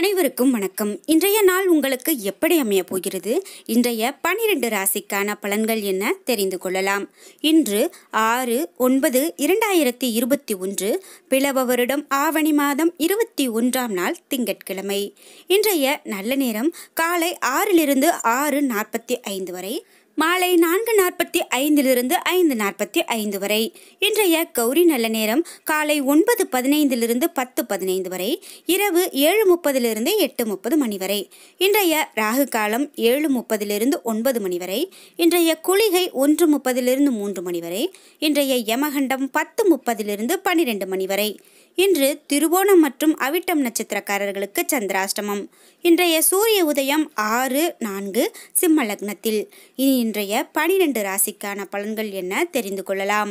அனைவருக்கும் வணக்கம். இன்றைய நாள் உங்களுக்கு எப்படி அமைய போகிறது? இன்றைய பனிரெண்டு ராசிக்கான பலன்கள் என்ன? தெரிந்து கொள்ளலாம். இன்று ஆறு ஒன்பது இரண்டாயிரத்தி இருபத்தி ஒன்று பிளவ வருடம் ஆவணி மாதம் இருபத்தி ஒன்றாம் நாள் திங்கட்கிழமை. இன்றைய நல்ல நேரம் காலை ஆறிலிருந்து ஆறு நாற்பத்தி ஐந்து வரை. மாலை நான்கு நாற்பத்தி ஐந்திலிருந்து ஐந்து நாற்பத்தி ஐந்து வரை. இன்றைய கௌரி நல்ல நேரம் காலை ஒன்பது பதினைந்திலிருந்து பத்து பதினைந்து வரை இரவு ஏழு முப்பதிலிருந்து எட்டு முப்பது மணி வரை. இன்றைய ராகு காலம் ஏழு முப்பதிலிருந்து ஒன்பது மணி வரை. இன்றைய குளிகை ஒன்று முப்பதிலிருந்து மூன்று மணி வரை. இன்றைய யமகண்டம் பத்து முப்பதிலிருந்து பன்னிரெண்டு மணி வரை. இன்று திருவோணம் மற்றும் அவிட்டம் நட்சத்திரக்காரர்களுக்கு சந்திராஷ்டமம். இன்றைய சூரிய உதயம் ஆறு நான்கு சிம்ம லக்னத்தில். இனி இன்றைய பனிரெண்டு ராசிக்கான பலன்கள் என்ன தெரிந்து கொள்ளலாம்?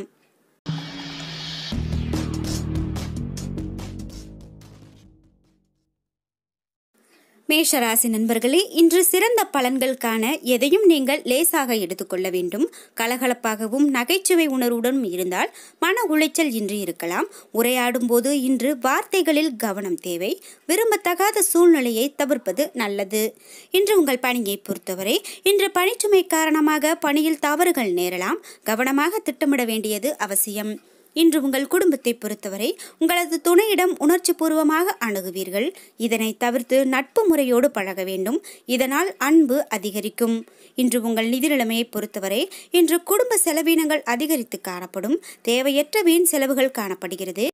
மேஷராசி நண்பர்களே இன்று சிறந்த பலன்கள் காண எதையும் நீங்கள் லேசாக எடுத்துக்கொள்ள வேண்டும். கலகலப்பாகவும் நகைச்சுவை உணர்வுடன் இருந்தால் மன உளைச்சல் இன்று இருக்கலாம். உரையாடும் போது இன்று வார்த்தைகளில் கவனம் தேவை. விரும்பத்தகாத சூழ்நிலையை தவிர்ப்பது நல்லது. இன்று உங்கள் பணியை பொறுத்தவரை இன்று பணிச்சுமை காரணமாக பணியில் தவறுகள் நேரலாம். கவனமாக திட்டமிட வேண்டியது அவசியம். இன்று உங்கள் குடும்பத்தை பொறுத்தவரை உங்களது துணையிடம் உணர்ச்சி பூர்வமாக அணுகுவீர்கள். இதனை தவிர்த்து நட்பு முறையோடு பழக வேண்டும். இதனால் அன்பு அதிகரிக்கும். இன்று உங்கள் நிதி நிலைமையை பொறுத்தவரை இன்று குடும்ப செலவினங்கள் அதிகரித்து காணப்படும். தேவையற்ற வீண் செலவுகள் காணப்படுகிறது.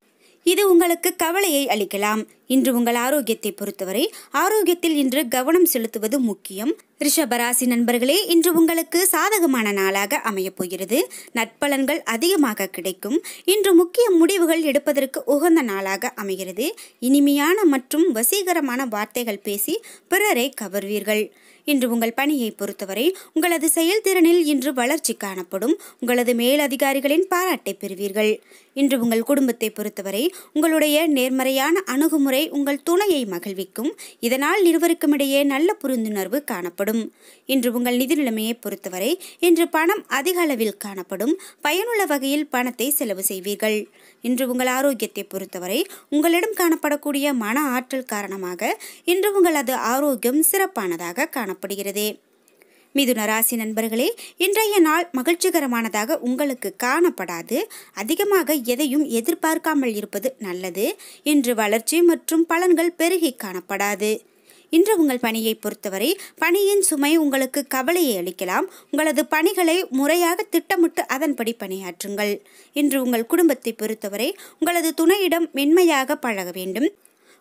இது உங்களுக்கு கவலையை அளிக்கலாம். இன்று உங்கள் ஆரோக்கியத்தை பொறுத்தவரை ஆரோக்கியத்தில் இன்று கவனம் செலுத்துவது முக்கியம். ரிஷபராசி நண்பர்களே இன்று உங்களுக்கு சாதகமான நாளாக அமையப் போகிறது நட்பலன்கள் அதிகமாக கிடைக்கும். இன்று முக்கிய முடிவுகள் எடுப்பதற்கு உகந்த நாளாக அமைகிறது. இனிமையான மற்றும் வசீகரமான வார்த்தைகள் பேசி பிறரை கவர்வீர்கள். இன்று உங்கள் பணியை பொறுத்தவரை உங்களது செயல்திறனில் இன்று வளர்ச்சி காணப்படும். உங்களது மேலதிகாரிகளின் பாராட்டை பெறுவீர்கள். இன்று உங்கள் குடும்பத்தை பொறுத்தவரை உங்களுடைய நேர்மறையான அணுகுமுறை உங்கள் துணையை மகிழ்விக்கும். இதனால் இருவருக்குமிடையே நல்ல புரிந்துணர்வு காணப்படும். இன்று உங்கள் நிதி நிலைமையை பொறுத்தவரை இன்று பணம் அதிக அளவில் காணப்படும். பயனுள்ள வகையில் பணத்தை செலவு செய்வீர்கள். இன்று உங்கள் ஆரோக்கியத்தை பொறுத்தவரை உங்களிடம் காணப்படக்கூடிய மன ஆற்றல் காரணமாக இன்று உங்களது ஆரோக்கியம் சிறப்பானதாக காணப்படுகிறது. மிதுன ராசி நண்பர்களே இன்றைய நாள் மகிழ்ச்சிகரமானதாக உங்களுக்கு காணப்படாது. அதிகமாக எதையும் எதிர்பார்க்காமல் இருப்பது நல்லது. இன்று வளர்ச்சி மற்றும் பலன்கள் பெருகி காணப்படாது. இன்று உங்கள் பணியை பொறுத்தவரை பணியின் சுமை உங்களுக்கு கவலையை அளிக்கலாம். உங்களது பணிகளை முறையாக திட்டமிட்டு அதன்படி பணியாற்றுங்கள். இன்று உங்கள் குடும்பத்தை பொறுத்தவரை உங்களது துணையிடம் மென்மையாக பழக வேண்டும்.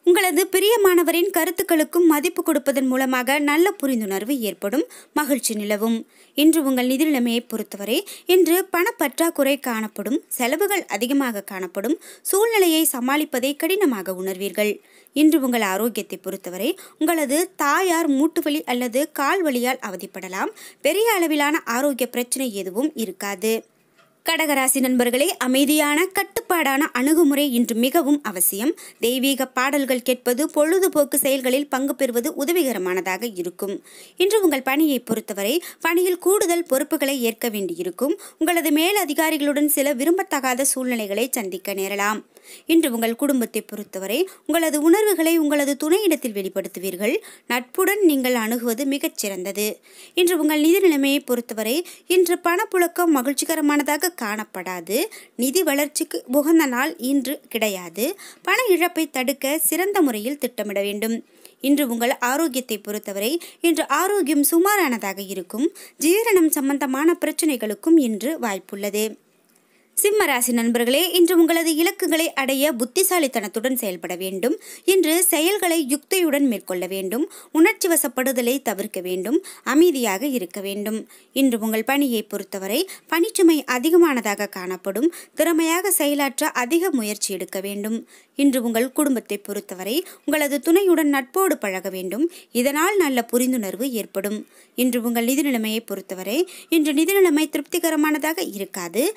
உங்களது பிரியமானவரின் கருத்துக்களுக்கும் மதிப்பு கொடுப்பதன் மூலமாக நல்ல புரிந்துணர்வு ஏற்படும். மகிழ்ச்சி நிலவும். இன்று உங்கள் நிதி நிலைமையை பொறுத்தவரை இன்று பணப்பற்றாக்குறை காணப்படும். செலவுகள் அதிகமாக காணப்படும். சூழ்நிலையை சமாளிப்பதை கடினமாக உணர்வீர்கள். இன்று உங்கள் ஆரோக்கியத்தை பொறுத்தவரை உங்களது தாயார் மூட்டுவலி அல்லது கால் வலியால் அவதிப்படலாம். பெரிய அளவிலான ஆரோக்கிய பிரச்சனை எதுவும் இருக்காது. கடகராசி நண்பர்களே அமைதியான கட்டுப்பாடான அணுகுமுறை இன்று மிகவும் அவசியம். தெய்வீக பாடல்கள் கேட்பது பொழுதுபோக்கு செயல்களில் பங்கு பெறுவது உதவிகரமானதாக இருக்கும். இன்று உங்கள் பணியை பொறுத்தவரை பணியில் கூடுதல் பொறுப்புகளை ஏற்க வேண்டியிருக்கும். உங்களது மேல் அதிகாரிகளுடன் சில விரும்பத்தகாத சூழ்நிலைகளை சந்திக்க நேரலாம். இன்று உங்கள் குடும்பத்தை பொறுத்தவரை உங்களது உணர்வுகளை உங்களது துணையிடத்தில் வெளிப்படுத்துவீர்கள். நட்புடன் நீங்கள் அணுகுவது மிகச் சிறந்தது இன்று உங்கள் நிதி நிலைமையை பொறுத்தவரை இன்று பணப்புழக்கம் மகிழ்ச்சிகரமானதாக காணப்படாது. நிதி வளர்ச்சிக்கு உகந்த நாள் இன்று கிடையாது. பண இழப்பை தடுக்க சிறந்த முறையில் திட்டமிட வேண்டும். இன்று உங்கள் ஆரோக்கியத்தை பொறுத்தவரை இன்று ஆரோக்கியம் சுமாரானதாக இருக்கும். ஜீரணம் சம்பந்தமான பிரச்சனைகளுக்கும் இன்று வாய்ப்புள்ளது. சிம்மராசி நண்பர்களே இன்று உங்களது இலக்குகளை அடைய புத்திசாலித்தனத்துடன் செயல்பட வேண்டும். இன்று செயல்களை யுக்தியுடன் மேற்கொள்ள வேண்டும். உணர்ச்சி வசப்படுதலை தவிர்க்க வேண்டும். அமைதியாக இருக்க வேண்டும். இன்று உங்கள் பணியை பொறுத்தவரை பணிச்சுமை அதிகமானதாக காணப்படும். திறமையாக செயலாற்ற அதிக முயற்சி எடுக்க வேண்டும். இன்று உங்கள் குடும்பத்தை பொறுத்தவரை உங்களது துணையுடன் நட்போடு பழக வேண்டும். இதனால் நல்ல புரிந்துணர்வு ஏற்படும். இன்று உங்கள் நிதி நிலைமையை பொறுத்தவரை இன்று நிதி நிலைமை திருப்திகரமானதாக இருக்காது.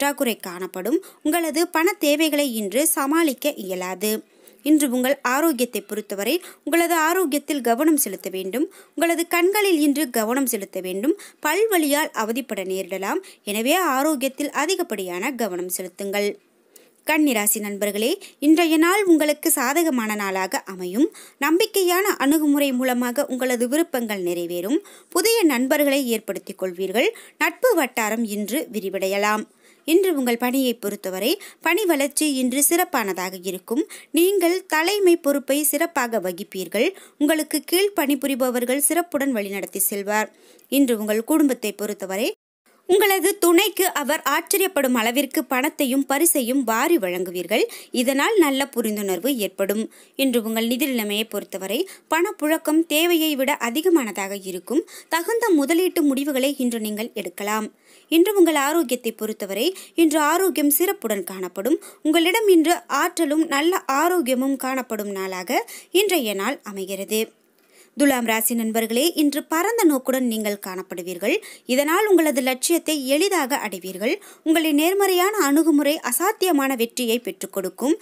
பற்றாக்குறை காணப்படும். உங்களது பண தேவைகளை இன்று சமாளிக்க இயலாது. இன்று உங்கள் ஆரோக்கியத்தை பொறுத்தவரை உங்களது ஆரோக்கியத்தில் கவனம் செலுத்த வேண்டும். உங்களது கண்களில் இன்று கவனம் செலுத்த வேண்டும். பல்வழியால் அவதிப்பட நேரிடலாம். எனவே ஆரோக்கியத்தில் அதிகப்படியான கவனம் செலுத்துங்கள். கன்னிராசி நண்பர்களே இன்றைய நாள் உங்களுக்கு சாதகமான நாளாக அமையும். நம்பிக்கையான அணுகுமுறை மூலமாக உங்களது விருப்பங்கள் நிறைவேறும். புதிய நண்பர்களை ஏற்படுத்திக் கொள்வீர்கள். நட்பு வட்டாரம் இன்று விரிவடையலாம். இன்று உங்கள் பணியை பொறுத்தவரை பணி வளர்ச்சி இன்று சிறப்பானதாக இருக்கும். நீங்கள் தலைமை பொறுப்பை சிறப்பாக வகிப்பீர்கள். உங்களுக்கு கீழ் பணிபுரிபவர்கள் சிறப்புடன் வழிநடத்தி செல்வார். இன்று உங்கள் குடும்பத்தை பொறுத்தவரை உங்களது துணைக்கு அவர் ஆச்சரியப்படும் அளவிற்கு பணத்தையும் பரிசையும் வாரி வழங்குவீர்கள். இதனால் நல்ல புரிந்துணர்வு ஏற்படும். இன்று உங்கள் நிதி நிலைமையை பொறுத்தவரை பணப்புழக்கம் தேவையை விட அதிகமானதாக இருக்கும். தகுந்த முதலீட்டு முடிவுகளை இன்று நீங்கள் எடுக்கலாம். இன்று உங்கள் ஆரோக்கியத்தை பொறுத்தவரை இன்று ஆரோக்கியம் சிறப்புடன் காணப்படும். உங்களிடம் இன்று ஆற்றலும் நல்ல ஆரோக்கியமும் காணப்படும் நாளாக இன்றைய நாள் அமைகிறது. துலாம் ராசி நண்பர்களே இன்று பரந்த நோக்குடன் நீங்கள் காணப்படுவீர்கள். இதனால் உங்களது லட்சியத்தை எளிதாக அடைவீர்கள். உங்களின் நேர்மறையான அணுகுமுறை அசாத்தியமான வெற்றியை பெற்றுக் கொடுக்கும்.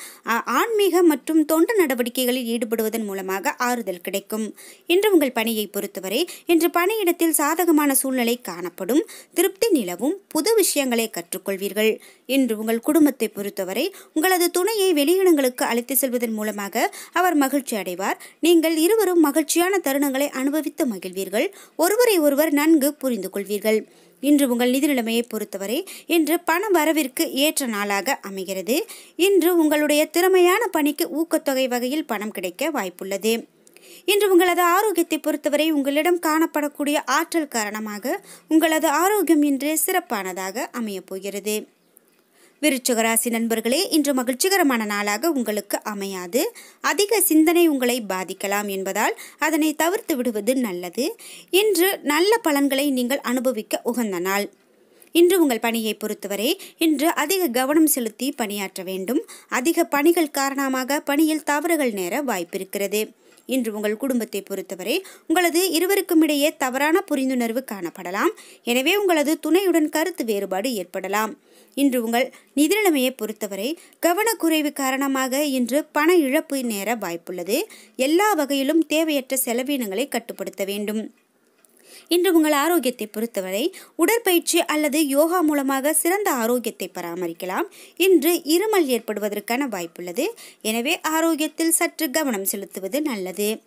ஆன்மீக மற்றும் தொண்டு நடவடிக்கைகளில் ஈடுபடுவதன் மூலமாக ஆறுதல் கிடைக்கும். இன்று உங்கள் பணியை பொறுத்தவரை இன்று பணியிடத்தில் சாதகமான சூழ்நிலை காணப்படும். திருப்தி நிலவும். புது விஷயங்களை கற்றுக்கொள்வீர்கள். இன்று உங்கள் குடும்பத்தை பொறுத்தவரை உங்களது துணையை வெளியிடங்களுக்கு அழைத்து செல்வதன் மூலமாக அவர் மகிழ்ச்சி அடைவார். நீங்கள் இருவரும் மகிழ்ச்சியான தருணங்களை அனுபவித்து மகிழ்வீர்கள். ஒருவரை ஒருவர் நன்கு புரிந்து கொள்வீர்கள். இன்று உங்கள் நிதி நிலைமையை பொறுத்தவரை இன்று பண வரவிற்கு ஏற்ற நாளாக அமைகிறது. இன்று உங்களுடைய திறமையான பணிக்கு ஊக்கத்தொகை வகையில் பணம் கிடைக்க வாய்ப்புள்ளது. இன்று உங்களது ஆரோக்கியத்தை பொறுத்தவரை உங்களிடம் காணப்படக்கூடிய ஆற்றல் காரணமாக உங்களது ஆரோக்கியம் இன்று சிறப்பானதாக அமையப் விருச்சகராசி நண்பர்களே இன்று மகிழ்ச்சிகரமான நாளாக உங்களுக்கு அமையாது. அதிக சிந்தனை உங்களை பாதிக்கலாம் என்பதால் அதனை தவிர்த்து விடுவது நல்லது. இன்று நல்ல பலன்களை நீங்கள் அனுபவிக்க உகந்த நாள். இன்று உங்கள் பணியை பொறுத்தவரை இன்று அதிக கவனம் செலுத்தி பணியாற்ற வேண்டும். அதிக பணிகள் காரணமாக பணியில் தவறுகள் நேர வாய்ப்பிருக்கிறது. இன்று உங்கள் குடும்பத்தை பொறுத்தவரை உங்களது இருவருக்கும் இடையே தவறான புரிந்துணர்வு காணப்படலாம். எனவே உங்களது துணையுடன் கருத்து வேறுபாடு ஏற்படலாம். இன்று உங்கள் நிதிநிலைமையை பொறுத்தவரை கவனக்குறைவு காரணமாக இன்று பண இழப்பு நேர வாய்ப்புள்ளது. எல்லா வகையிலும் தேவையற்ற செலவினங்களை கட்டுப்படுத்த வேண்டும். இன்று உங்கள் ஆரோக்கியத்தை பொறுத்தவரை உடற்பயிற்சி அல்லது யோகா மூலமாக சிறந்த ஆரோக்கியத்தை பராமரிக்கலாம். இன்று இருமல் ஏற்படுவதற்கான வாய்ப்புள்ளது. எனவே ஆரோக்கியத்தில் சற்று கவனம் செலுத்துவது நல்லது.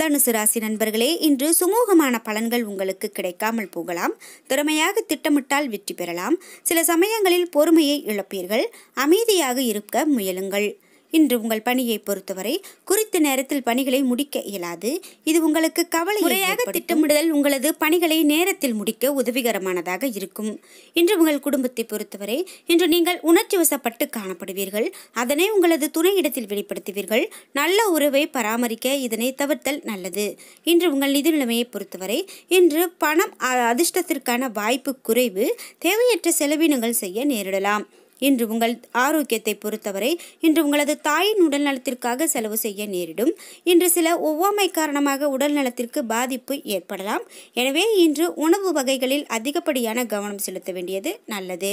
தனுசு ராசி நண்பர்களே இன்று சுமூகமான பலன்கள் உங்களுக்கு கிடைக்காமல் போகலாம். திறமையாக திட்டமிட்டால் வெற்றி பெறலாம். சில சமயங்களில் பொறுமையை இழப்பீர்கள். அமைதியாக இருக்க முயலுங்கள். இன்று உங்கள் பணியை பொறுத்தவரை குறித்த நேரத்தில் பணிகளை முடிக்க இயலாது. இது உங்களுக்கு கவலை முறையாக திட்டமிடுதல் உங்களது பணிகளை நேரத்தில் முடிக்க உதவிகரமானதாக இருக்கும். இன்று உங்கள் குடும்பத்தை பொறுத்தவரை இன்று நீங்கள் உணர்ச்சி வசப்பட்டு காணப்படுவீர்கள். அதனை உங்களது துணையிடத்தில் வெளிப்படுத்துவீர்கள். நல்ல உறவை பராமரிக்க இதனை தவிர்த்தல் நல்லது. இன்று உங்கள் நிதி நிலைமையை பொறுத்தவரை இன்று பணம் அதிர்ஷ்டத்திற்கான வாய்ப்பு குறைவு. தேவையற்ற செலவினங்கள் செய்ய நேரிடலாம். இன்று உங்கள் ஆரோக்கியத்தை பொறுத்தவரை இன்று உங்களது தாயின் உடல் நலத்திற்காக செலவு செய்ய நேரிடும். இன்று சில ஒவ்வாமை காரணமாக உடல் நலத்திற்கு பாதிப்பு ஏற்படலாம். எனவே இன்று உணவு வகைகளில் அதிகப்படியான கவனம் செலுத்த வேண்டியது நல்லது.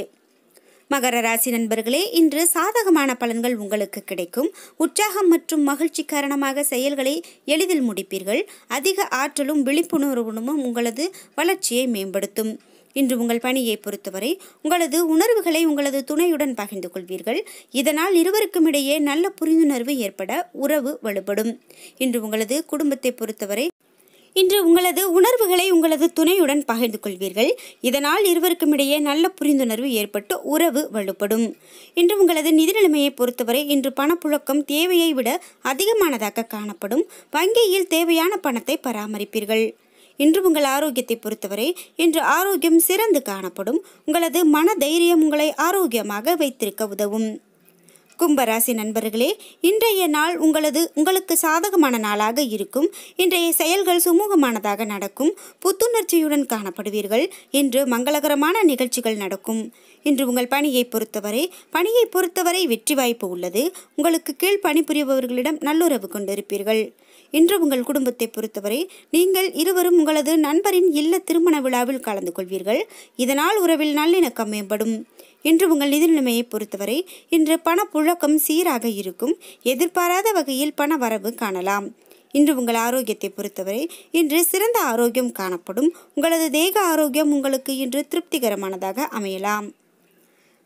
மகர ராசி நண்பர்களே இன்று சாதகமான பலன்கள் உங்களுக்கு கிடைக்கும். உற்சாகம் மற்றும் மகிழ்ச்சி காரணமாக செயல்களை எளிதில் முடிப்பீர்கள். அதிக ஆற்றலும் விழிப்புணர்வுடனும் உங்களது வளர்ச்சியை மேம்படுத்தும். இன்று உங்கள் பணியை பொறுத்தவரை உங்களது உணர்வுகளை உங்களது துணையுடன் பகிர்ந்து கொள்வீர்கள். இதனால் இருவருக்கும் இடையே நல்ல புரிந்துணர்வு ஏற்பட உறவு வலுப்படும். இன்று உங்களது குடும்பத்தை பொறுத்தவரை இன்று உங்களது உணர்வுகளை உங்களது துணையுடன் பகிர்ந்து கொள்வீர்கள். இதனால் இருவருக்கும் இடையே நல்ல புரிந்துணர்வு ஏற்பட்டு உறவு வலுப்படும். இன்று உங்களது நிதி நிலைமையை பொறுத்தவரை இன்று பணப்புழக்கம் தேவையை விட அதிகமானதாக காணப்படும். வங்கியில் தேவையான பணத்தை பராமரிப்பீர்கள். இன்று உங்கள் ஆரோக்கியத்தை பொறுத்தவரை இன்று ஆரோக்கியம் சிறந்து காணப்படும். உங்களது மன தைரியம் உங்களை ஆரோக்கியமாக வைத்திருக்க உதவும். கும்பராசி நண்பர்களே இன்றைய நாள் உங்களது உங்களுக்கு சாதகமான நாளாக இருக்கும். இன்றைய செயல்கள் சுமூகமானதாக நடக்கும். புத்துணர்ச்சியுடன் காணப்படுவீர்கள். இன்று மங்களகரமான நிகழ்ச்சிகள் நடக்கும். இன்று உங்கள் பணியை பொறுத்தவரை பணியை பொறுத்தவரை வெற்றி வாய்ப்பு உள்ளது. உங்களுக்கு கீழ் பணிபுரிபவர்களிடம் நல்லுறவு கொண்டிருப்பீர்கள். இன்று உங்கள் குடும்பத்தை பொறுத்தவரை நீங்கள் இருவரும் உங்களது நண்பரின் இல்ல திருமண விழாவில் கலந்து கொள்வீர்கள். இதனால் உறவில் நல்லிணக்கம் மேம்படும். இன்று உங்கள் நிதி நிலைமையை பொறுத்தவரை இன்று பணப்புழக்கம் சீராக இருக்கும். எதிர்பாராத வகையில் பண வரவு காணலாம். இன்று உங்கள் ஆரோக்கியத்தை பொறுத்தவரை இன்று சிறந்த ஆரோக்கியம் காணப்படும். உங்களது தேக ஆரோக்கியம் உங்களுக்கு இன்று திருப்திகரமானதாக அமையலாம்.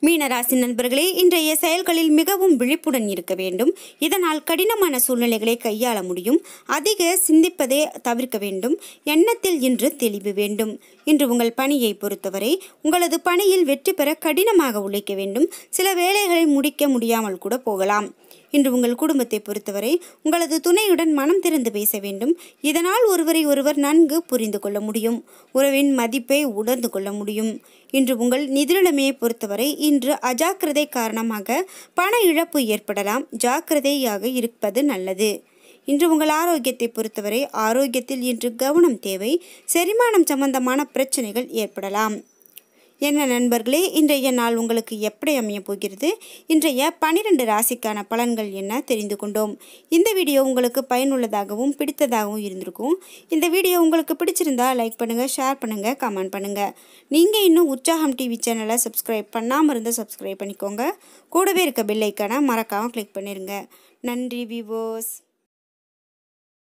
மீனராசி நண்பர்களே இன்றைய செயல்களில் மிகவும் விழிப்புடன் இருக்க வேண்டும். இதனால் கடினமான சூழ்நிலைகளை கையாள முடியும். அதிக சிந்திப்பதை தவிர்க்க வேண்டும். எண்ணத்தில் இன்று தெளிவு வேண்டும். இன்று உங்கள் பணியை பொறுத்தவரை உங்களது பணியில் வெற்றி பெற கடினமாக உழைக்க வேண்டும். சில வேலைகளை முடிக்க முடியாமல் கூட போகலாம். இன்று உங்கள் குடும்பத்தை பொறுத்தவரை உங்களது துணையுடன் மனம் திறந்து பேச வேண்டும். இதனால் ஒருவரை ஒருவர் நன்கு புரிந்து கொள்ள முடியும். உறவின் மதிப்பை உணர்ந்து கொள்ள முடியும். இன்று உங்கள் நிதிநிலைமையை பொறுத்தவரை இன்று அஜாக்கிரதை காரணமாக பண இழப்பு ஏற்படலாம். ஜாக்கிரதையாக இருப்பது நல்லது. இன்று உங்கள் ஆரோக்கியத்தை பொறுத்தவரை ஆரோக்கியத்தில் இன்று கவனம் தேவை. செரிமானம் சம்பந்தமான பிரச்சனைகள் ஏற்படலாம். என்ன நண்பர்களே இன்றைய நாள் உங்களுக்கு எப்படி அமைய போகிறது? இன்றைய பனிரெண்டு ராசிக்கான பலன்கள் என்ன தெரிந்து கொண்டோம். இந்த வீடியோ உங்களுக்கு பயனுள்ளதாகவும் பிடித்ததாகவும் இருந்திருக்கும். இந்த வீடியோ உங்களுக்கு பிடிச்சிருந்தா லைக் பண்ணுங்கள் ஷேர் பண்ணுங்கள் கமெண்ட் பண்ணுங்கள் நீங்கள் இன்னும் உற்சாகம் டிவி சேனலை சப்ஸ்கிரைப் பண்ணாமல் இருந்தால் சப்ஸ்கிரைப் பண்ணிக்கோங்க. கூடவே இருக்க பில்லைக்கான மறக்காமல் கிளிக் பண்ணிடுங்க நன்றி விவோஸ்